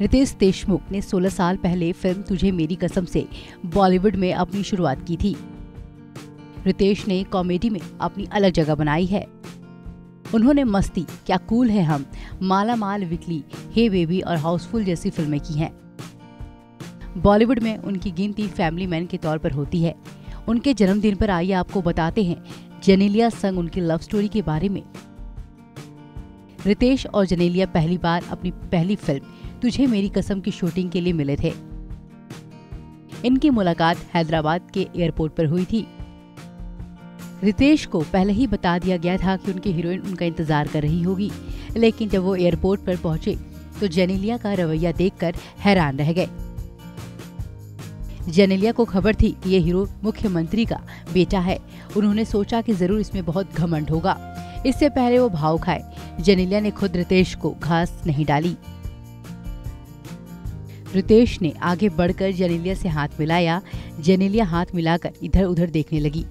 रितेश देशमुख ने 16 साल पहले फ़िल्म तुझे मेरी कसम से बॉलीवुड में अपनी शुरुआत की थी। रितेश ने कॉमेडी में अपनी अलग जगह बनाई है। उन्होंने मस्ती, क्या कूल है हम माला माल विकली, हे बेबी और हाउसफुल जैसी फ़िल्में की हैं। बॉलीवुड में उनकी गिनती फैमिली मैन के तौर पर होती है। उनके जन्मदिन पर आइए आपको बताते हैं जनेलिया संग उनकी लव स्टोरी के बारे में। रितेश और जनेलिया पहली बार अपनी पहली फ़िल्म तुझे मेरी कसम की शूटिंग के लिए मिले थे। इनकी मुलाकात हैदराबाद के एयरपोर्ट पर हुई थी। रितेश को पहले ही बता दिया गया था कि उनकी हीरोइन उनका इंतज़ार कर रही होगी, लेकिन जब वो एयरपोर्ट पर पहुँचे तो जेनेलिया का रवैया देखकर हैरान रह गए। जेनेलिया को खबर थी कि ये हीरो मुख्यमंत्री का बेटा है। उन्होंने सोचा कि ज़रूर इसमें बहुत घमंड होगा। इससे पहले वो भाव खाए। जेनेलिया ने खुद रितेश को घास नहीं डाली। रितेश ने आगे बढ़कर जेनेलिया से हाथ मिलाया। जेनेलिया हाथ मिलाकर इधर उधर देखने लगी।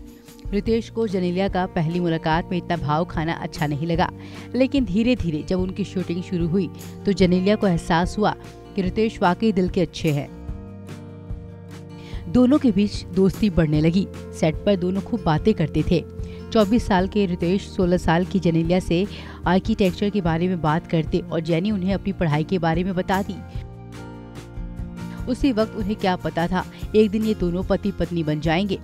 रितेश को जनेलिया का पहली मुलाकात में इतना भाव खाना अच्छा नहीं लगा। लेकिन धीरे धीरे जब उनकी शूटिंग शुरू हुई तो जनेलिया को एहसास हुआ कि रितेश वाकई दिल के अच्छे हैं। दोनों के बीच दोस्ती बढ़ने लगी। सेट पर दोनों खूब बातें करते थे। 24 साल के रितेश 16 साल की जनेलिया से आर्किटेक्चर के बारे में बात करते और जैनी उन्हें अपनी पढ़ाई के बारे में बता दी उसी वक्त उन्हें क्या पता था? एक दिन ये दोनों पति पत्नी बन जाएँगे।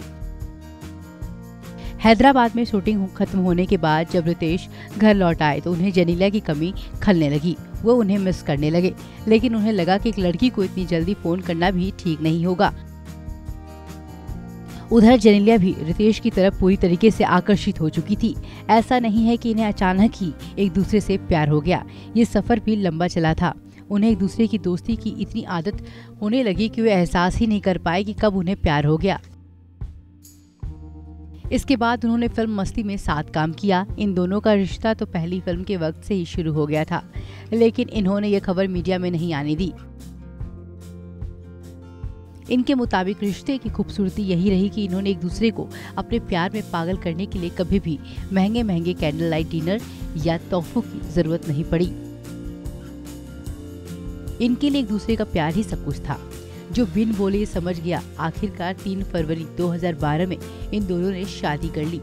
हैदराबाद में शूटिंग खत्म होने के बाद जब रितेश घर लौट आए तो उन्हें जनीला की कमी खलने लगी। वो उन्हें मिस करने लगे, लेकिन उन्हें लगा कि एक लड़की को इतनी जल्दी फ़ोन करना भी ठीक नहीं होगा। उधर जनीलिया भी रितेश की तरफ़ पूरी तरीके से आकर्षित हो चुकी थी। ऐसा नहीं है कि इन्हें अचानक ही एक दूसरे से प्यार हो गया। ये सफ़र भी लंबा चला था। उन्हें एक दूसरे की दोस्ती की इतनी आदत होने लगी कि वे एहसास ही नहीं कर पाए कि कब उन्हें प्यार हो गया। इसके बाद उन्होंने फ़िल्म मस्ती में साथ काम किया। इन दोनों का रिश्ता तो पहली फ़िल्म के वक्त से ही शुरू हो गया था, लेकिन इन्होंने ये खबर मीडिया में नहीं आने दी। इनके मुताबिक रिश्ते की खूबसूरती यही रही कि इन्होंने एक दूसरे को अपने प्यार में पागल करने के लिए कभी भी महँगे महँगे कैंडल लाइट डिनर या तोहफों की ज़रूरत नहीं पड़ी। इनके लिए एक दूसरे का प्यार ही सब कुछ था। जो बिन बोले समझ गया, आखिरकार 3 फरवरी 2012 में इन दोनों ने शादी कर ली।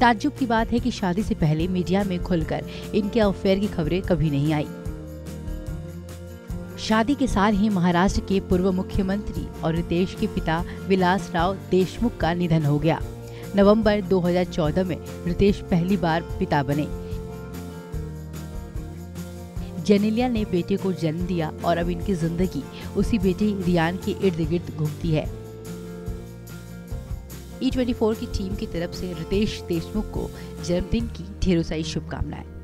ताज्जुब की बात है कि शादी से पहले मीडिया में खुलकर इनके अफेयर की खबरें कभी नहीं आई। शादी के साथ ही महाराष्ट्र के पूर्व मुख्यमंत्री और रितेश के पिता विलास राव देशमुख का निधन हो गया। नवंबर 2014 में रितेश पहली बार पिता बने। जेनेलिया ने बेटे को जन्म दिया और अब इनकी ज़िंदगी उसी बेटे रियान के इर्द गिर्द घूमती है। ई ट्वेंटी ट्वेंटी की टीम की तरफ़ से रितेश देशमुख को जन्मदिन की ढेरों सारी शुभकामनाएँ।